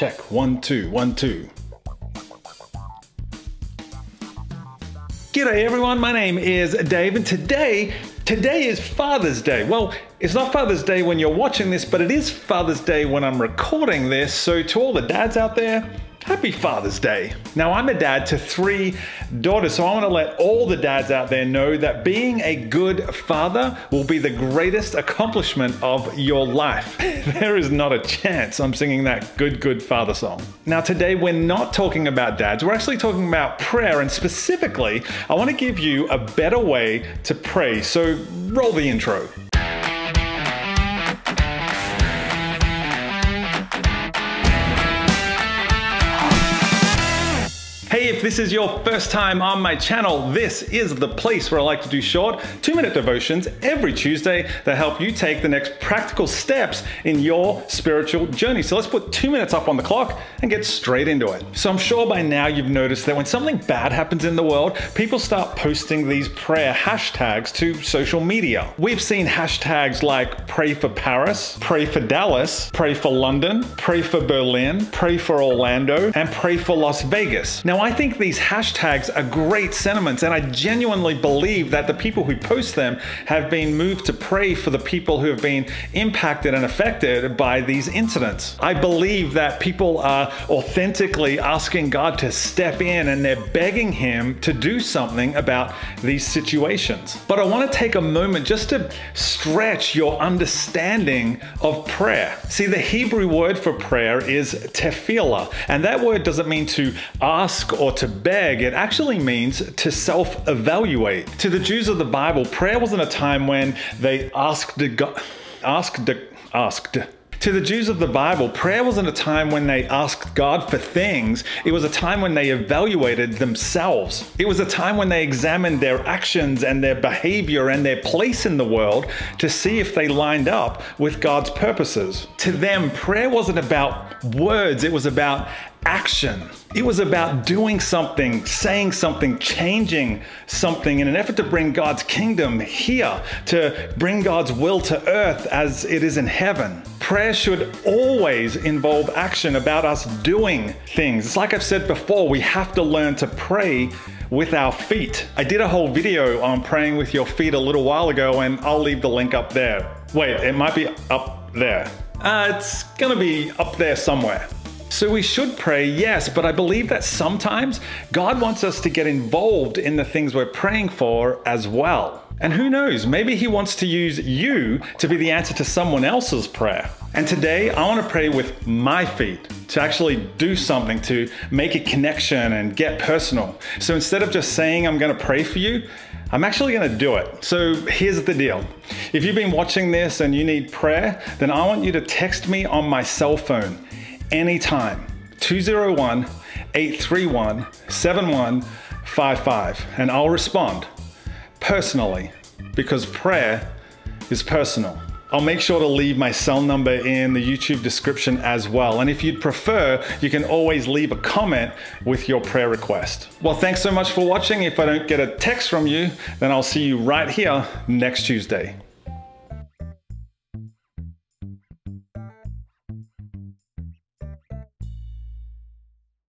Check. One, two, one, two. G'day everyone, my name is Dave and today, today is Father's Day. Well, it's not Father's Day when you're watching this, but it is Father's Day when I'm recording this. So to all the dads out there, Happy Father's Day. Now, I'm a dad to three daughters, so I want to let all the dads out there know that being a good father will be the greatest accomplishment of your life. there is not a chance I'm singing that good, good father song. Now, today we're not talking about dads, we're actually talking about prayer, and specifically, I want to give you a better way to pray. So, roll the intro. Hey, if this is your first time on my channel, this is the place where I like to do short, two minute devotions every Tuesday that help you take the next practical steps in your spiritual journey. So let's put two minutes up on the clock and get straight into it. So I'm sure by now you've noticed that when something bad happens in the world, people start posting these prayer hashtags to social media. We've seen hashtags like pray for Paris, pray for Dallas, pray for London, pray for Berlin, pray for Orlando, and pray for Las Vegas. Now, I think these hashtags are great sentiments, and I genuinely believe that the people who post them have been moved to pray for the people who have been impacted and affected by these incidents. I believe that people are authentically asking God to step in and they're begging Him to do something about these situations. But I want to take a moment just to stretch your understanding of prayer. See, the Hebrew word for prayer is tefillah, and that word doesn't mean to or to beg, it actually means to self evaluate. To the Jews of the Bible, prayer wasn't a time when they asked God, asked, the asked, to the Jews of the Bible, prayer wasn't a time when they asked God for things. It was a time when they evaluated themselves. It was a time when they examined their actions and their behavior and their place in the world to see if they lined up with God's purposes. To them, prayer wasn't about words, it was about action. It was about doing something, saying something, changing something in an effort to bring God's kingdom here, to bring God's will to earth as it is in heaven. Prayer should always involve action about us doing things. It's like I've said before, we have to learn to pray with our feet. I did a whole video on praying with your feet a little while ago, and I'll leave the link up there. Wait, it might be up there. Uh, it's gonna be up there somewhere. So we should pray, yes, but I believe that sometimes God wants us to get involved in the things we're praying for as well. And who knows, maybe He wants to use you to be the answer to someone else's prayer. And today, I want to pray with my feet to actually do something to make a connection and get personal. So instead of just saying, I'm going to pray for you, I'm actually going to do it. So here's the deal. If you've been watching this and you need prayer, then I want you to text me on my cell phone anytime. 201 831 7155, and I'll respond personally because prayer is personal. I'll make sure to leave my cell number in the YouTube description as well. And if you'd prefer, you can always leave a comment with your prayer request. Well, thanks so much for watching. If I don't get a text from you, then I'll see you right here next Tuesday.